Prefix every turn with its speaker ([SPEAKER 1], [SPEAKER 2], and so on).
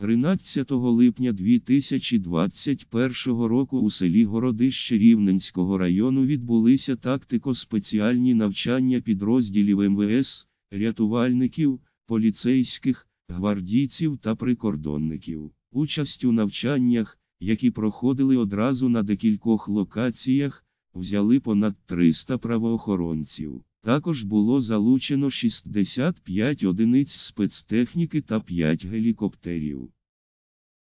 [SPEAKER 1] 13 липня 2021 року у селі Городище Рівненського району відбулися тактико-спеціальні навчання підрозділів МВС, рятувальників, поліцейських, гвардійців та прикордонників. Участь у навчаннях, які проходили одразу на декількох локаціях, взяли понад 300 правоохоронців. Також було залучено 65 одиниць спецтехніки та 5 гелікоптерів.